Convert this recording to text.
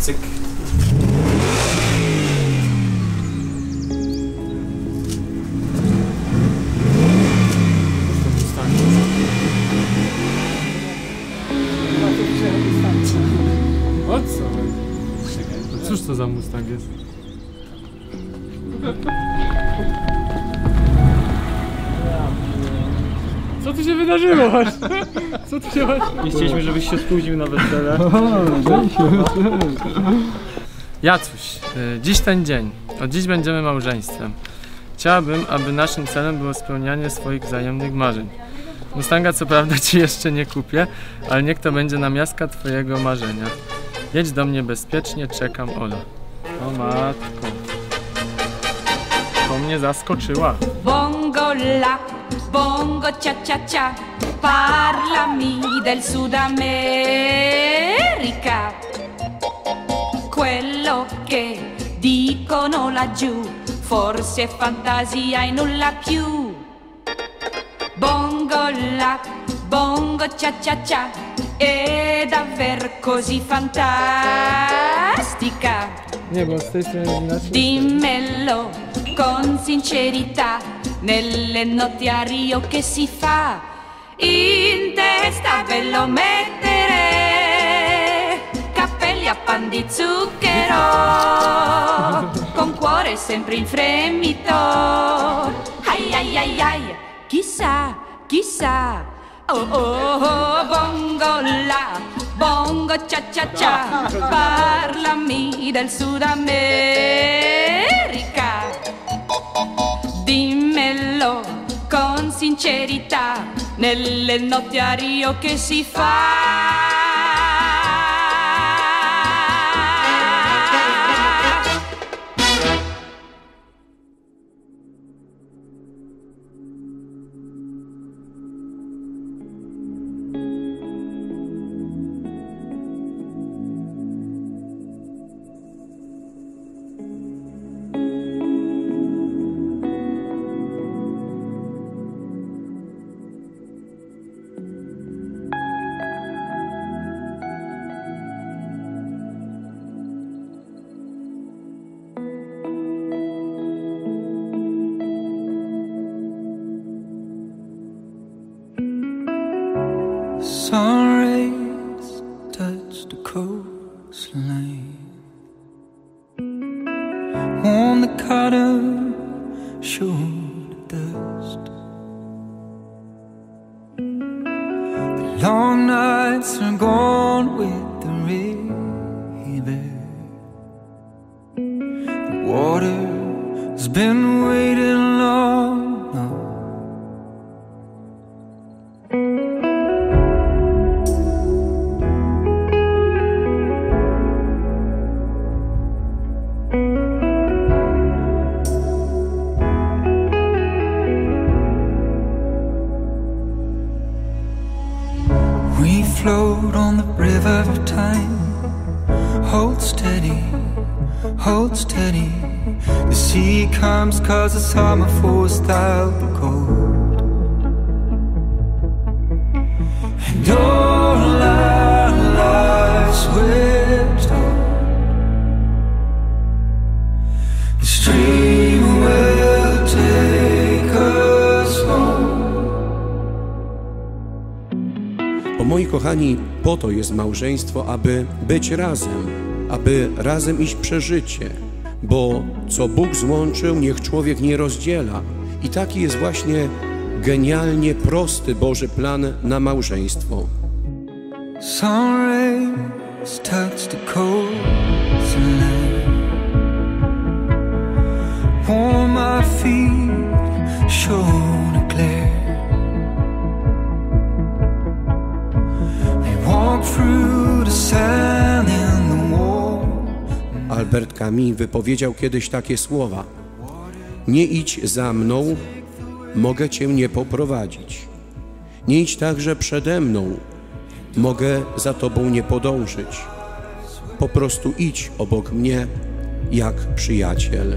Cyk. O co? No Cóż to za Mustang jest? Tu się wydarzyło? Co tu się właśnie... Nie chcieliśmy, żebyś się spóźnił na wesele. Jacuś, dziś ten dzień. Od dziś będziemy małżeństwem. Chciałabym, aby naszym celem było spełnianie swoich wzajemnych marzeń. Mustanga co prawda ci jeszcze nie kupię, ale niech to będzie namiastka twojego marzenia. Jedź do mnie bezpiecznie, czekam Ola. O matko. To mnie zaskoczyła. Bongo la, bongo cia cia cia, parlami del Sud America. Quello che dicono laggiù, forse è fantasia e nulla più. Bongo la, bongo cia cia cia, è davvero così fantastica. Dimmelo con sincerità nelle notti a Rio che si fa? In testa bello mettere cappelli a pan di zucchero con cuore sempre in fremito. Ai ai ai ai chissà chissà. Oh oh oh bongo la, bongo cia cia cia, parlami del Sud America. Dimmelo con sincerità, nelle notti a Rio che si fa. Sun rays touch the coastline. On the cotton, show float on the river of time. Hold steady, hold steady. The sea comes cause the summer forced out the cold. And all our lives we're Bo moi kochani, po to jest małżeństwo, aby być razem, aby razem iść przeżycie. Bo co Bóg złączył, niech człowiek nie rozdziela. I taki jest właśnie genialnie prosty Boży plan na małżeństwo. Touch the. Warm my feet, shown Albert Camus wypowiedział kiedyś takie słowa: Nie idź za mną, mogę cię nie poprowadzić. Nie idź także przede mną, mogę za tobą nie podążyć. Po prostu idź obok mnie jak przyjaciel.